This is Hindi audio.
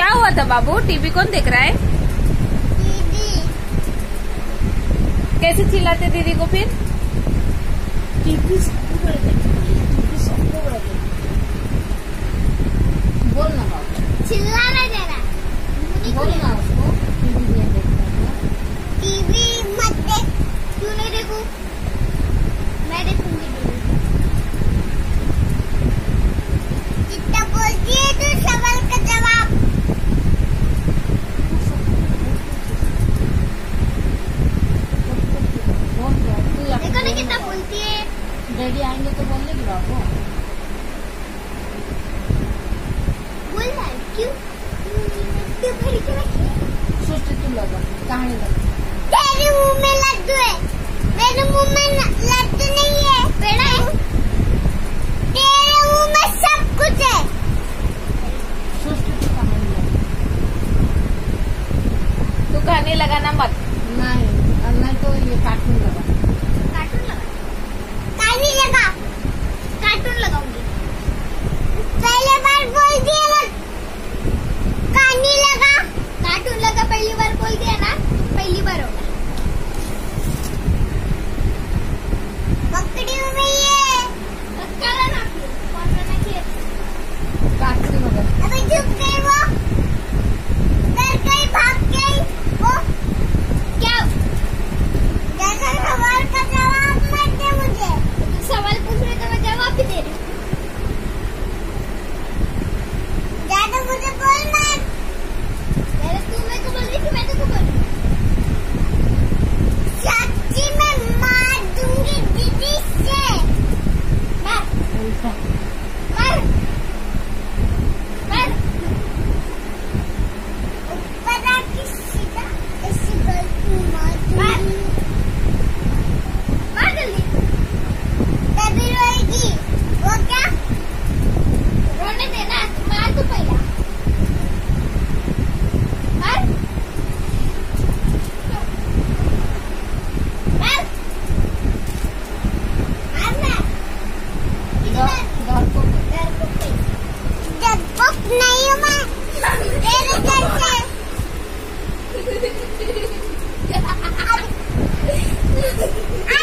क्या हुआ था बाबू? टीवी कौन देख रहा है? दीदी। कैसे चिल्लाते दीदी को फिर? टीवी टीवी सबको बड़े बोल ना बाबू चिल्ला रहा जरा मुझे बोल ना उसको टीवी नहीं देखता है टीवी मत देख क्यों नहीं देखूँ मैं देखूँगी टीवी जितना बोलती है तो सवाल का जवाब बोल दो तू या देखो ना कितना बोलती है डैडी आएँगे तो बोल लेगी बाबू बोल रहा है क्यों? क्यों भरी के रखी सोचते तू लगा कहानी लगा। तेरे मुँह में लड्डू है मेरे मुँह में लड्डू नहीं है पेड़ा तेरे मुँह में सब कुछ है। सोचते तू कहानी लगा। तू कहानी लगाना मत। नहीं और नहीं तो ये कार्टून लगा। Ah!